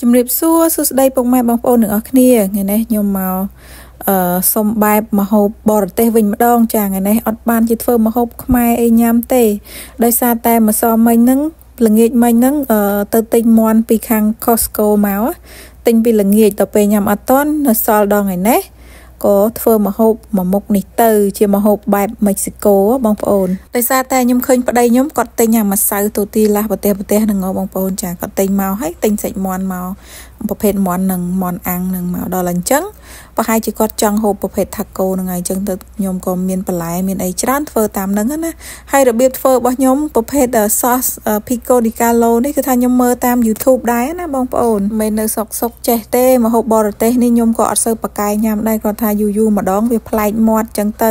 ជំរាបសួរសួស្តីពុកម៉ែបងប្អូនទាំងអស់គ្នាថ្ងៃនេះខ្ញុំមកអឺសុំបែបមហូបបរទេសវិញម្ដង ចាថ្ងៃនេះអត់បានជាធ្វើមហូបខ្មែរអីញ៉ាំទេ ដោយសារតែម្សិលមិញហ្នឹងល្ងាចមិញហ្នឹងអឺទៅទិញមន់ពីខាង Costco មកទិញពីល្ងាចទៅពេលញ៉ាំអត់តន់នៅសល់ដល់ថ្ងៃនេះ ក៏ធ្វើម្ហូបមួយមុខនេះទៅ ជាម្ហូបបែបមិចស៊ីកូបងប្អូនដោយសារតែខ្ញុំឃើញប្តីខ្ញុំគាត់ទិញអាម្សៅទូទីឡាស់ប្រទេសប្រទេសហ្នឹងបងប្អូនចាគាត់ទិញមកហើយទិញសាច់មាន់មកប្រភេទមាន់នឹងមាន់អាំងនឹងមកដល់អញ្ចឹងប្រហែលជាគាត់ចង់ហូបប្រភេទ taco ហ្នឹងហើយអញ្ចឹងទៅខ្ញុំក៏មានបន្លែមានអីច្រើនធ្វើតាមហ្នឹងណាហើយរបៀបធ្វើរបស់ខ្ញុំប្រភេទ sauce pico di gallo នេះគឺថាខ្ញុំមើលតាម YouTube ដែរណាបងប្អូនមិននៅសុកសុកចេះទេមកហូបបរទេសនេះខ្ញុំក៏អត់សូវប្រកែកញ៉ាំដែរគាត់ថាយូរយូរម្ដងវាប្លែកមាត់អញ្ចឹងទៅ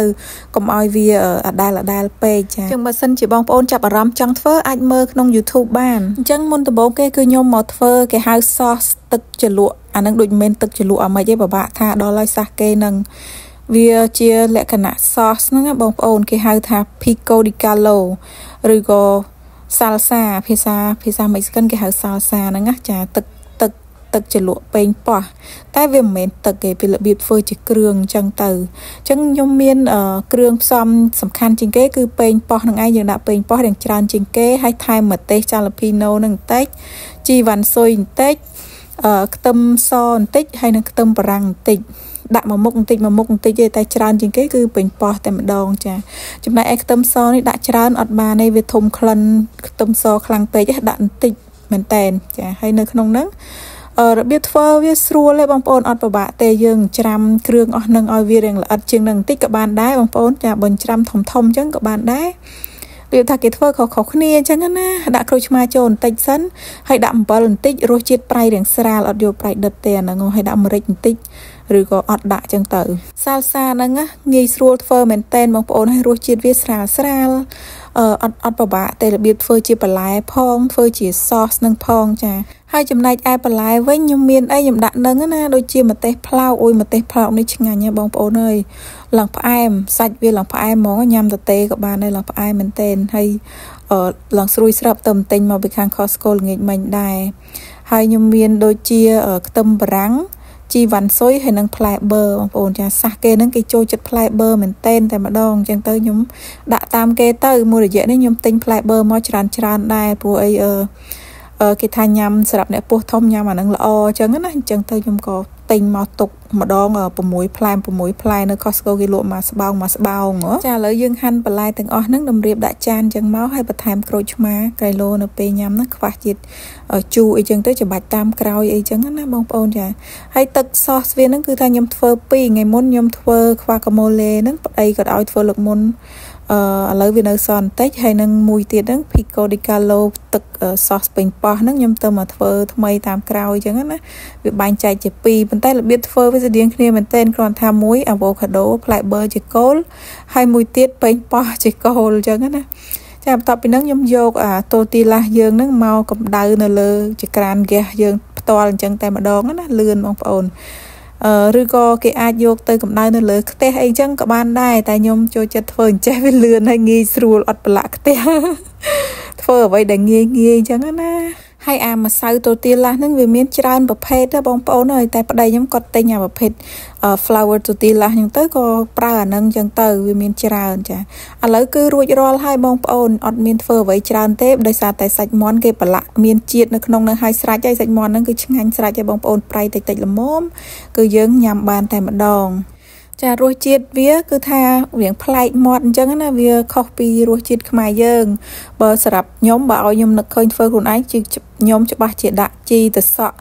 កុំឲ្យវាអដែលអដែលពេកចាអញ្ចឹងបើសិនជាបងប្អូនចាប់អារម្មណ៍ចង់ធ្វើអាចមើលក្នុង YouTube បានអញ្ចឹងមុនដំបូងគេគឺខ្ញុំមកធ្វើគេហៅ sauce ទឹកជ្រលក់អានឹងដូចមិនមែនទឹកជ្រលក់អាម៉េចទេពិបាកថាដល់ហើយសះគេនឹងវាជាលក្ខណៈ sauce ហ្នឹងបងប្អូន គេហៅថា pico di gallo ឬក៏ salsa ភាសាភាសា Mexican គេហៅ salsa ហ្នឹងណាចាទឹកទឹកទឹកជ្រលក់ពេញប៉ោះតែវាមិនមែនទឹកទេពីរបៀបធ្វើជាគ្រឿងអញ្ចឹងទៅអញ្ចឹងខ្ញុំមានគ្រឿងផ្សំសំខាន់ជាងគេគឺពេងប៉ោះនឹងឯងយើងដាក់ពេងប៉ោះយ៉ាងច្រើនជាងគេហើយថែមម្ទេសចាឡាភីណូនឹងបន្តិចជីវ៉ាន់ស៊ុយបន្តិច ខ្ទឹមសបន្តិចហើយនិងខ្ទឹមបារាំងបន្តិចដាក់មួយមុខបន្តិចមួយមុខបន្តិចទេតែច្រើនជាងគេគឺពេញប៉ោះតែម្ដងចាចំណែកឯខ្ទឹមសនេះដាក់ច្រើនអត់បានទេវាធំក្លិនខ្ទឹមសខ្លាំងពេកដាក់បន្តិចមែនតែនចាហើយនៅក្នុងហ្នឹងអឺរបៀបធ្វើវាស្រួលទេបងប្អូនអត់ពិបាកទេយើងច្រាំគ្រឿងអស់នឹងឲ្យវារៀងល្អិតជាងនឹងបន្តិចក៏បានដែរបងប្អូនចាបើច្រាំធំធំអញ្ចឹងក៏បានដែរ វាថាគេធ្វើខុសៗគ្នាអញ្ចឹងណាដាក់ក្រូចឆ្មាចូលបន្តិចសិនហើយដាក់អំបិលបន្តិចរសជាតិប្រៃរាងស្រាលអត់យកប្រៃដិតទេអាហ្នឹងហើយដាក់ម្រេចបន្តិចឬក៏អត់ដាក់អញ្ចឹងទៅសាលសាហ្នឹងងាយស្រួលធ្វើមែនតែនបងប្អូនហើយរសជាតិវាស្រាលស្រាល អឺអត់អត់ពិបាកទេរបៀបធ្វើជាបន្លែផងធ្វើជា sauce នឹងផងចាហើយចំណែកឯបន្លែវិញខ្ញុំមានអីខ្ញុំដាក់នឹងណាដូចជាម្ទេសផ្លោកអុយម្ទេសផ្លោកនេះឆ្ងាញ់ហ៎បងប្អូនអើយឡើងផ្អែមសាច់វាឡើងផ្អែមហ្មងញ៉ាំតទេក៏បានដែរឡើងផ្អែមមែនទែនហើយអឺឡើងស្រួយស្រាប់ទៅទិញមកពីខាង Costco ល្ងាចមិញដែរហើយខ្ញុំមានដូចជាខ្ទឹមបារាំង ជីវ៉ាន់ស៊ុយហើយនិងផ្លែបឺបងប្អូនចាសះគេហ្នឹងគេចូលចិត្តផ្លែបឺមែនតែនតែម្ដងអញ្ចឹងទៅខ្ញុំដាក់តាមគេទៅមួយរយៈនេះខ្ញុំទិញផ្លែបឺមកច្រើនច្រើនដែរព្រោះអីអឺគេថាញ៉ាំសម្រាប់អ្នកពោះធំញ៉ាំអាហ្នឹងល្អអញ្ចឹងណាអញ្ចឹងទៅខ្ញុំក៏ ទិញមកទុកម្ដង6ផ្លែ6ផ្លែនៅ Costco គេលក់មកស្បោងមកស្បោងចាឥឡូវយើងហាន់បន្លែទាំងអស់ហ្នឹងតម្រៀបដាក់ចានអញ្ចឹងមកហើយបន្ថែមក្រូចឆ្មាក្រៃឡូនៅពេលញ៉ាំហ្នឹងខ្វះជាតិជូរអីចឹងទៅច្បាច់តាមក្រោយអីចឹងណាបងប្អូនចាហើយទឹកសសវាហ្នឹងគឺថាខ្ញុំធ្វើពីរថ្ងៃមុនខ្ញុំធ្វើខ្វះកាម៉ូលេហ្នឹងប្តីក៏ឲ្យធ្វើលើកមុន អឺឥឡូវវានៅសល់បន្តិចហើយនឹងមួយទៀតហ្នឹង Pico di Gallo ទឹកសសពេញប៉ោះហ្នឹងខ្ញុំទៅមកធ្វើថ្មីតាមក្រោយអញ្ចឹងណាវាបែងចែកជាពីរប៉ុន្តែរបៀបធ្វើវាស្តៀងគ្នាមែនទែនគ្រាន់ថាមួយ avocado ផ្លែបឺជាគោលហើយមួយទៀតពេញប៉ោះជាគោលអញ្ចឹងណាចាបន្ទាប់ពីហ្នឹងខ្ញុំយកអាតូទីឡាស់យើងហ្នឹងមកកម្ដៅនៅលើ ចក្រានហ្គាសយើងផ្ទាល់អញ្ចឹងតែម្ដងណាលឿនបងប្អូន ឬក៏គេអាចយកទៅកម្ដៅនៅលើខ្ទះអីចឹងក៏បានដែរតែខ្ញុំចូលចិត្តធ្វើអញ្ចេះវាលឿនហើយងាយស្រួលអត់ប្រឡាក់ខ្ទះធ្វើអ្វីដែលងាយងាយអញ្ចឹងណា ហើយអាម្សៅទូទាឡាស់ហ្នឹងវាមានច្រើនប្រភេទណាបងប្អូនហើយតែប្តីខ្ញុំគាត់ទិញអាប្រភេទ flower ទូទាឡាស់ហ្នឹងទៅក៏ប្រើអាហ្នឹងចឹងទៅវាមានច្រើនចាឥឡូវគឺរួចរាល់ហើយបងប្អូនអត់មានធ្វើអ្វីច្រើនទេដោយសារតែសាច់មាន់គេប្រឡាក់មានជាតិនៅក្នុងហ្នឹងហើយស្រាច់ហើយសាច់មាន់ហ្នឹងគឺឆ្ងាញ់ស្រាច់ហើយបងប្អូនប្រៃតិចតិចល្មមគឺយើងញ៉ាំបានតែម្ដង ចារសជាតិវាគឺថារៀងប្លែកមាត់អញ្ចឹងណាវាខុសពីរសជាតិខ្មែរយើង បើសម្រាប់ខ្ញុំបើឲ្យខ្ញុំនឹកឃើញធ្វើខ្លួនឯងជាខ្ញុំច្បាស់ជាដាក់ជីទៅសក់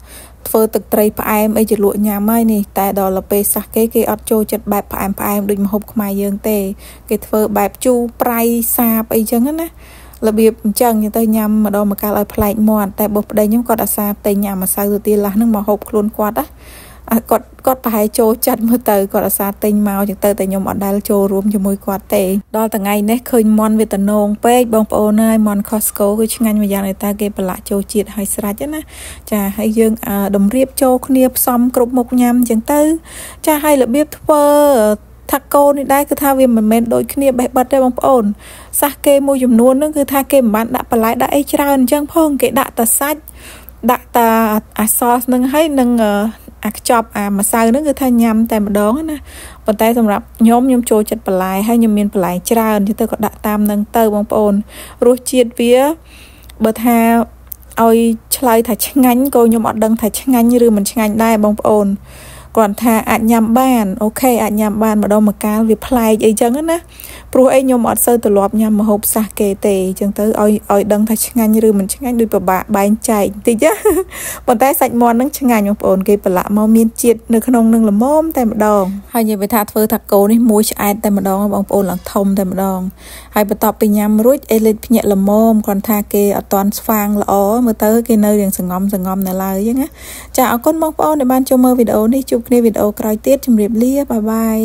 ធ្វើទឹកត្រីផ្អែមអីជាលក់ញ៉ាំហើយនេះតែដល់ទៅពេលសះគេគេអត់ចូលចិត្តបែបផ្អែមផ្អែមដូចម្ហូបខ្មែរយើងទេ គេធ្វើបែបជូរប្រៃសាបអីចឹងណារបៀបអញ្ចឹងទៅញ៉ាំម្ដងម្កាលឲ្យប្លែកមាត់តែបុសប្តីខ្ញុំគាត់អាសាទិញអាម្សៅទៅទីឡាស់ហ្នឹងមកហូបខ្លួនគាត់ណា គាត់គាត់ប្រហែលចូលចិត្តមើលទៅគាត់អាសាទិញមកចឹងទៅតែខ្ញុំអត់ដែលចូលរួមជាមួយគាត់ទេដល់ថ្ងៃនេះឃើញមន់វាតំណងពេកបងប្អូនហើយមន់ Costco គឺឆ្ងាញ់មួយយ៉ាងតែគេប្រឡាក់ចូលជាតិហើយស្រាច់ណាចាហើយយើងតម្រៀបចូលគ្នាផ្សំគ្រប់មុខញ៉ាំចឹងទៅ ចាហើយរបៀបធ្វើថាកូននេះដែរគឺថាវាមិនមែនដូចគ្នាបេះបិទទេបងប្អូនសះគេមួយចំនួនហ្នឹងគឺថាគេមិនបានដាក់បន្លែដាក់អីច្រើនអញ្ចឹងផងគេដាក់តែសាច់ដាក់តាអាសសនឹងហើយនឹង អាខ្ចប់អាម្សៅហ្នឹងគឺថាញ៉ាំតែម្ដងណាប៉ុន្តែសម្រាប់ខ្ញុំខ្ញុំចូលចិត្តបន្លែហើយខ្ញុំមានបន្លែច្រើនទៅក៏ដាក់តាមនឹងទៅបងប្អូនរសជាតិវាបើថាឲ្យឆ្លើយថាឆ្ងាញ់ក៏ខ្ញុំអត់ដឹងថាឆ្ងាញ់ឬមិនឆ្ងាញ់ដែរបងប្អូន គ្រាន់ថាអាចញ៉ាំបានអូខេអាចញ៉ាំបានម្ដងម្កាលវាប្លែកអីចឹងណាព្រោះអីខ្ញុំអត់សូវទលាប់ញ៉ាំម្ហូបសាសគេទេអញ្ចឹងទៅឲ្យឲ្យដឹងថាឆ្ងាញ់ឬមិនឆ្ងាញ់ដូចពិបាកបែងចែកបន្តិចប៉ុន្តែសាច់មាន់ហ្នឹងឆ្ងាញ់បងប្អូនគេប្រឡាក់មកមានជាតិនៅក្នុងនឹងល្មមតែម្ដងហើយនិយាយថាធ្វើថាគោនេះមួយឆ្អែតតែម្ដងបងប្អូនឡើងធំតែម្ដងហើយបន្ទាប់ពីញ៉ាំរួចអេលិតភ្ញាក់ល្មមគ្រាន់ថាគេអត់តន់ស្វាងល្អមើលទៅគេនៅរៀងសងំសងំនៅឡើយអញ្ចឹងណាចាអរគុណបងប្អូនដែលបានចូលមើលវីដេអូនេះជួបគ្នាវីដេអូក្រោយទៀតជម្រាបលាបាយបាយ